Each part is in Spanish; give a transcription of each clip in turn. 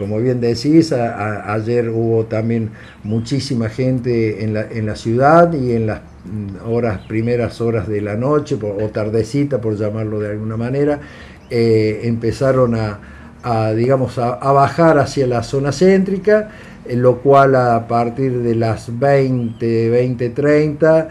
como bien decís, ayer hubo también muchísima gente en la, ciudad y en las mm, horas, primeras horas de la noche, o tardecita por llamarlo de alguna manera, eh, empezaron a, digamos, a, bajar hacia la zona céntrica, en lo cual a partir de las 20, 20, 30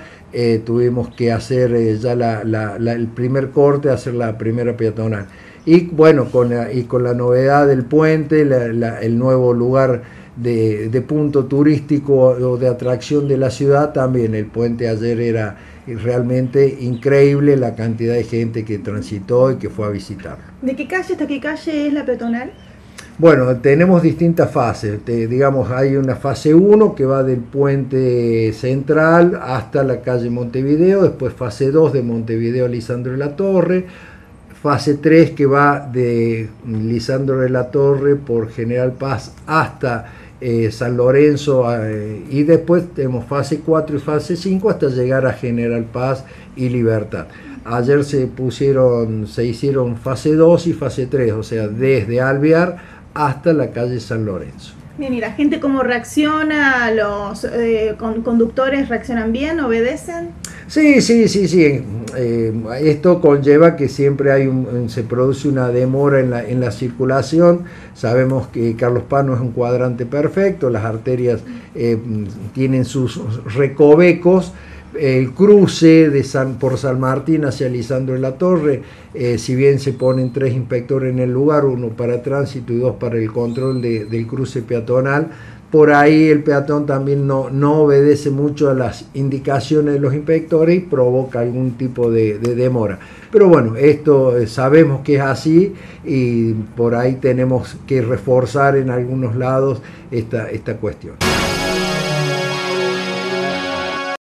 tuvimos que hacer eh, ya el primer corte, hacer la primera peatonal. Y bueno, con la, y con la novedad del puente, el nuevo lugar de, punto turístico o de atracción de la ciudad, también el puente ayer era realmente increíble la cantidad de gente que transitó y que fue a visitarlo. ¿De qué calle hasta qué calle es la peatonal? Bueno, tenemos distintas fases. digamos, hay una fase 1 que va del puente central hasta la calle Montevideo, después fase 2 de Montevideo a Lisandro de la Torre, fase 3 que va de Lisandro de la Torre por General Paz hasta eh, San Lorenzo eh, y después tenemos fase 4 y fase 5 hasta llegar a General Paz y Libertad. Ayer se pusieron, se hicieron fase 2 y fase 3, o sea, desde Alvear hasta la calle San Lorenzo. Bien, ¿y la gente cómo reacciona? ¿Los eh, conductores reaccionan bien? ¿Obedecen? Sí, sí, sí, sí. Eh, esto conlleva que siempre hay un, se produce una demora en la, en la circulación. Sabemos que Carlos Pano es un cuadrante perfecto, las arterias eh, tienen sus recovecos el cruce de San, por San Martín hacia Lisandro de la Torre, eh, si bien se ponen tres inspectores en el lugar, uno para tránsito y dos para el control del cruce peatonal, por ahí el peatón también no, no, obedece mucho a las indicaciones de los inspectores y provoca algún tipo de, demora. Pero bueno, esto eh, sabemos que es así y por ahí tenemos que reforzar en algunos lados esta, esta cuestión.